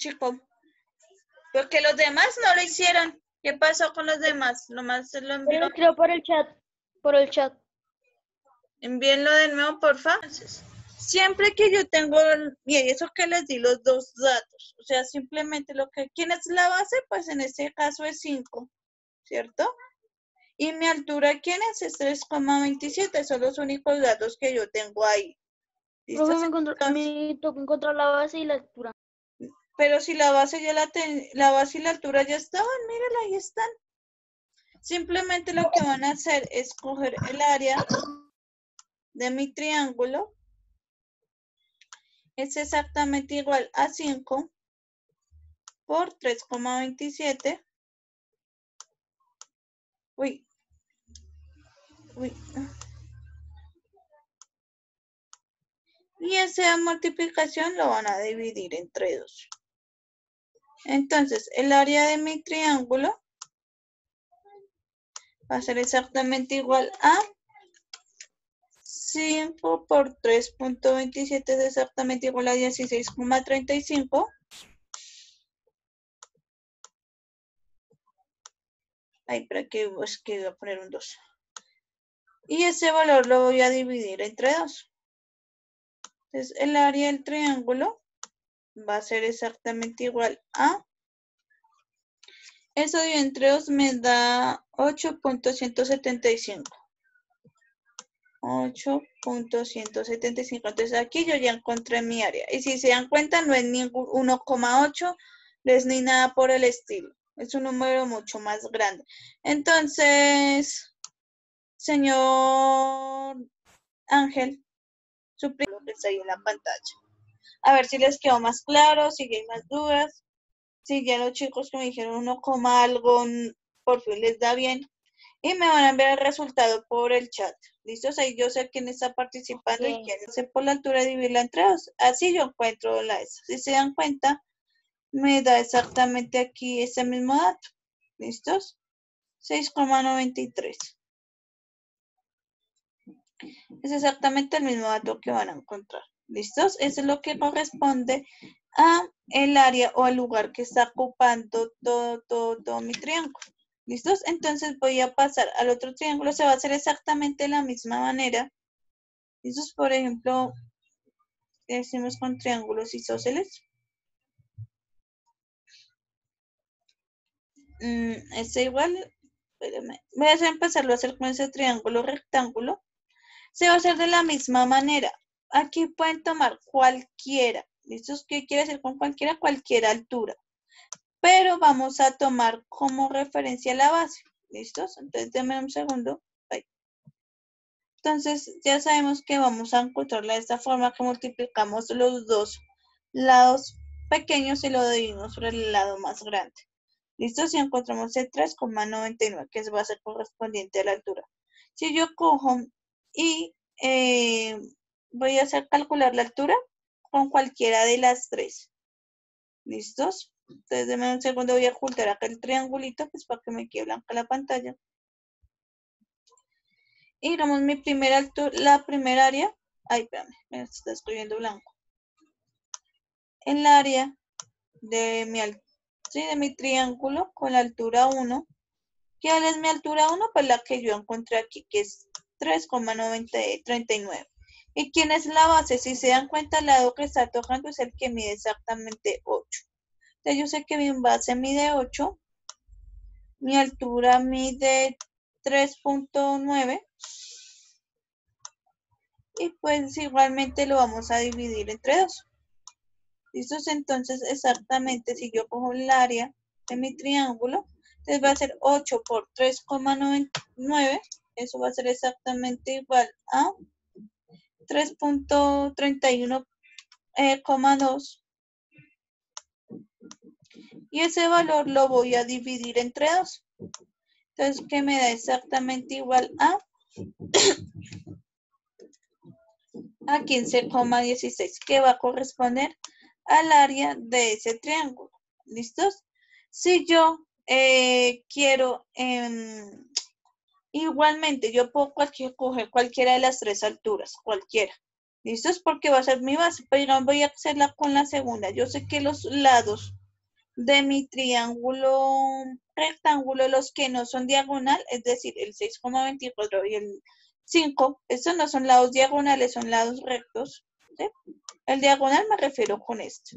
chico. Porque los demás no lo hicieron. ¿Qué pasó con los demás? Nomás se lo Yo envió. lo escribo por el chat. Por el chat. Envíenlo de nuevo, porfa. Siempre que yo tengo, y eso que les di los dos datos, o sea, simplemente lo que, ¿quién es la base? Pues en este caso es 5, ¿cierto? Y mi altura, ¿quién es? Es 3,27, son los únicos datos que yo tengo ahí. Profe, me, encontró, Entonces- me tocó encontrar la base y la altura. Pero si la base ya la ten- la base y la altura ya estaban, mírala, ahí están. Simplemente lo que van a hacer es coger el área de mi triángulo. Es exactamente igual a 5 por 3,27. Uy. Uy. Y esa multiplicación lo van a dividir entre 2. Entonces, el área de mi triángulo va a ser exactamente igual a 5 por 3.27 es exactamente igual a 16,35. Ay, para que es que voy a poner un 2. Y ese valor lo voy a dividir entre 2. Entonces, el área del triángulo va a ser exactamente igual a eso dividido entre 2 me da 8.175. 8.175. Entonces aquí yo ya encontré mi área. Y si se dan cuenta, no es ningún 1,8, no es ni nada por el estilo. Es un número mucho más grande. Entonces, señor Ángel, su primo que está ahí en la pantalla. A ver si les quedó más claro, si hay más dudas. Si ya los chicos que me dijeron uno coma algo, por fin les da bien. Y me van a enviar el resultado por el chat. ¿Listos? Ahí yo sé quién está participando y quién no sé por la altura dividirla entre dos. Así yo encuentro la esa. Si se dan cuenta, me da exactamente aquí ese mismo dato. ¿Listos? 6,93. Es exactamente el mismo dato que van a encontrar. ¿Listos? Eso es lo que corresponde a el área o al lugar que está ocupando todo, todo, todo mi triángulo. ¿Listos? Entonces voy a pasar al otro triángulo. Se va a hacer exactamente de la misma manera. ¿Listos? Por ejemplo, ¿qué decimos con triángulos isósceles? Mm, es igual. Espérame. Voy a empezarlo a hacer con ese triángulo rectángulo. Se va a hacer de la misma manera. Aquí pueden tomar cualquiera. ¿Listos? ¿Qué quiere decir con cualquiera? Cualquier altura. Pero vamos a tomar como referencia la base. ¿Listos? Entonces, denme un segundo. Entonces, ya sabemos que vamos a encontrarla de esta forma que multiplicamos los dos lados pequeños y lo dividimos por el lado más grande. ¿Listo? Si encontramos el 3,99, que es base correspondiente a la altura. Si yo cojo y eh, voy a hacer calcular la altura con cualquiera de las tres. ¿Listos? Entonces, denme un segundo, voy a ocultar acá el triangulito, pues para que me quede blanca la pantalla. Y digamos mi primera altura, la primera área, ay, espérame, me está escribiendo blanco. El área de mi triángulo con la altura 1. ¿Cuál es mi altura 1? Pues la que yo encontré aquí, que es 3,39. ¿Y quién es la base? Si se dan cuenta, el lado que está tocando es el que mide exactamente 8. Entonces yo sé que mi base mide 8. Mi altura mide 3.9. Y pues igualmente lo vamos a dividir entre 2. ¿Listos? Entonces exactamente si yo cojo el área de mi triángulo, entonces va a ser 8 por 3,99. Eso va a ser exactamente igual a 3.31,2. y ese valor lo voy a dividir entre 2. Entonces, que me da exactamente igual a, a 15,16, que va a corresponder al área de ese triángulo. ¿Listos? Si yo eh, quiero, em, igualmente, yo puedo cualquier, coger cualquiera de las tres alturas, cualquiera. ¿Listo? Es porque va a ser mi base, pero voy a hacerla con la segunda. Yo sé que los lados de mi triángulo rectángulo, los que no son diagonal, es decir, el 6,24 y el 5, estos no son lados diagonales, son lados rectos. El diagonal me refiero con esto.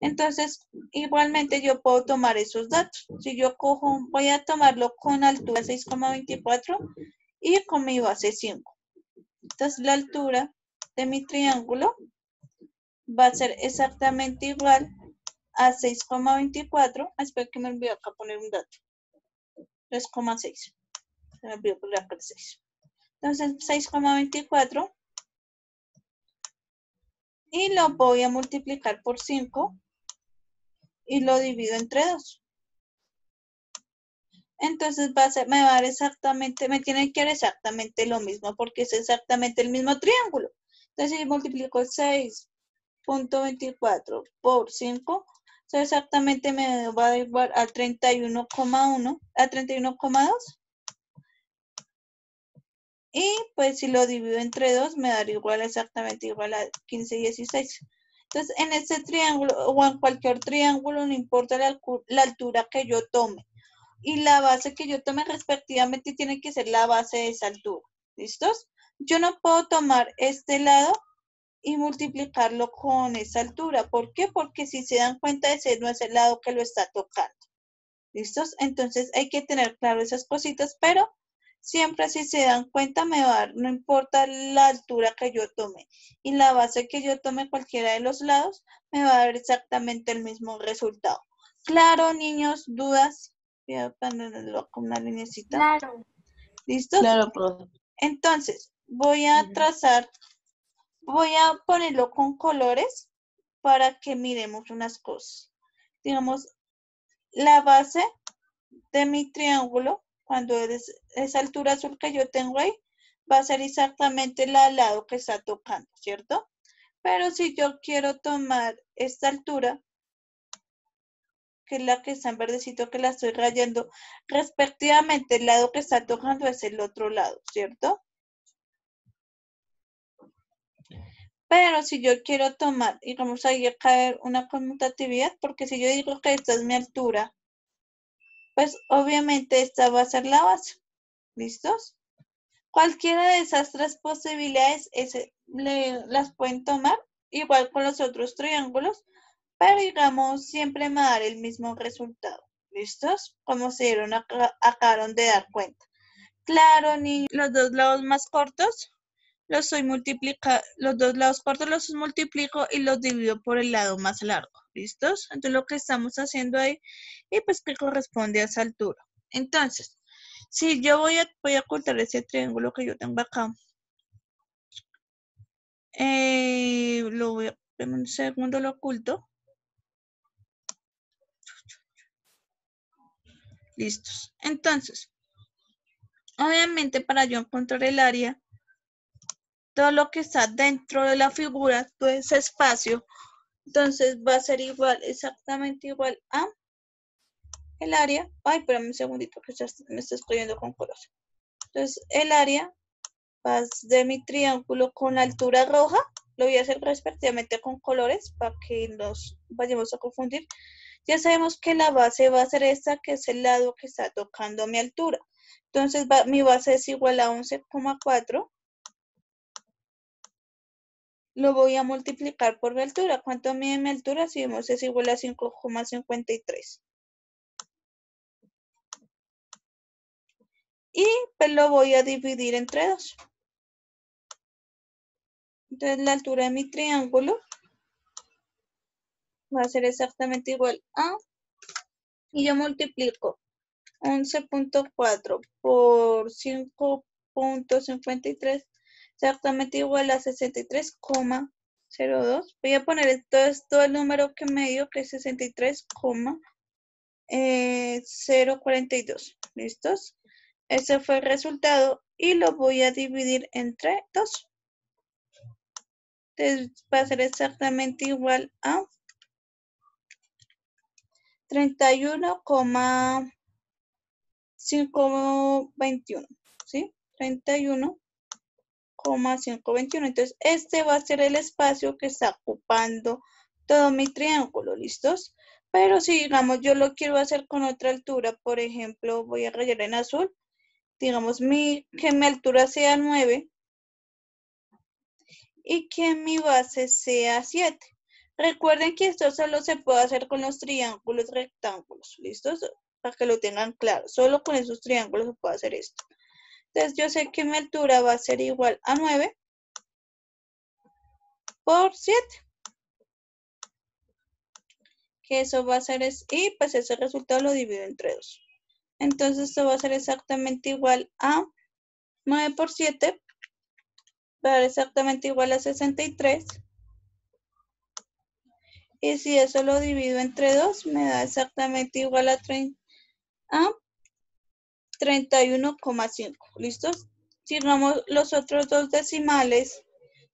Entonces, igualmente yo puedo tomar esos datos. Si yo cojo, voy a tomarlo con altura 6,24 y con mi base 5. Entonces, la altura de mi triángulo va a ser exactamente igual a 6,24. Ah, espera que me olvidó acá poner un dato. 3,6. Se me olvidó poner acá el 6. Entonces, 6,24. Y lo voy a multiplicar por 5 y lo divido entre 2. Entonces me va a dar exactamente, me tiene que dar exactamente lo mismo porque es exactamente el mismo triángulo. Entonces si multiplico 6.24 por 5, exactamente me va a dar igual a 31,1, a 31,2. Y pues si lo divido entre 2 me da igual exactamente igual a 15,16. Entonces, en este triángulo o en cualquier triángulo, no importa la, altura que yo tome. Y la base que yo tome respectivamente tiene que ser la base de esa altura. ¿Listos? Yo no puedo tomar este lado y multiplicarlo con esa altura. ¿Por qué? Porque si se dan cuenta, ese no es el lado que lo está tocando. ¿Listos? Entonces hay que tener claro esas cositas, pero Siempre si se dan cuenta me va a dar, no importa la altura que yo tome y la base que yo tome cualquiera de los lados, me va a dar exactamente el mismo resultado. Claro, niños, dudas. Voy a ponerlo con una linecita. Claro. ¿Listo? Claro, Entonces, voy a trazar, voy a ponerlo con colores para que miremos unas cosas. Digamos, la base de mi triángulo cuando es esa altura azul que yo tengo ahí, va a ser exactamente el lado que está tocando, ¿cierto? Pero si yo quiero tomar esta altura, que es la que está en verdecito, que la estoy rayando, respectivamente el lado que está tocando es el otro lado, ¿cierto? Pero si yo quiero tomar, y vamos a ir a caer una conmutatividad, porque si yo digo que esta es mi altura pues obviamente esta va a ser la base. ¿Listos? Cualquiera de esas tres posibilidades las pueden tomar, igual con los otros triángulos, pero digamos, siempre me dar el mismo resultado. ¿Listos? Como se dieron acabaron de dar cuenta. Claro, ni los dos lados más cortos los soy multiplica, los dos lados cortos los multiplico y los divido por el lado más largo. ¿Listos? Entonces lo que estamos haciendo ahí, y pues que corresponde a esa altura. Entonces, si yo voy a, voy a ocultar ese triángulo que yo tengo acá, eh, lo voy a, un segundo lo oculto. Listos. Entonces, obviamente para yo encontrar el área, todo lo que está dentro de la figura, todo ese espacio, entonces va a ser igual, exactamente igual a el área. Ay, espérame un segundito que me está escribiendo con colores. Entonces, el área de mi triángulo con altura roja. Lo voy a hacer respectivamente con colores para que nos vayamos a confundir. Ya sabemos que la base va a ser esta, que es el lado que está tocando mi altura. Entonces, mi base es igual a 11,4 lo voy a multiplicar por mi altura. ¿Cuánto mide mi altura? Si vemos es igual a 5,53. Y pues lo voy a dividir entre 2. Entonces la altura de mi triángulo va a ser exactamente igual a, y yo multiplico 11.4 por 5.53 exactamente igual a 63,02. Voy a poner todo esto el número que me dio, que es 63,042. Eh, ¿Listos? Ese fue el resultado y lo voy a dividir entre 2. Entonces va a ser exactamente igual a 31,521. ¿Sí? 31 21. Entonces, este va a ser el espacio que está ocupando todo mi triángulo, ¿listos? Pero si, digamos, yo lo quiero hacer con otra altura, por ejemplo, voy a rayar en azul, digamos mi, que mi altura sea 9 y que mi base sea 7. Recuerden que esto solo se puede hacer con los triángulos rectángulos, ¿listos? Para que lo tengan claro, solo con esos triángulos se puede hacer esto. Entonces yo sé que mi altura va a ser igual a 9 por 7. Que eso va a ser, es, y pues ese resultado lo divido entre 2. Entonces esto va a ser exactamente igual a 9 por 7, va a dar exactamente igual a 63. Y si eso lo divido entre 2, me da exactamente igual a, 31,5. ¿Listos? Si vamos los otros dos decimales,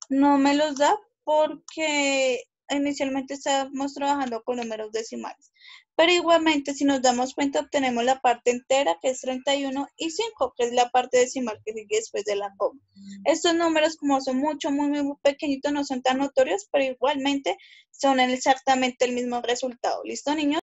no me los da porque inicialmente estábamos trabajando con números decimales. Pero igualmente, si nos damos cuenta, obtenemos la parte entera, que es 31, y 5, que es la parte decimal que sigue después de la coma. Estos números, como son mucho, muy, muy pequeñitos, no son tan notorios, pero igualmente son exactamente el mismo resultado. ¿Listo, niños?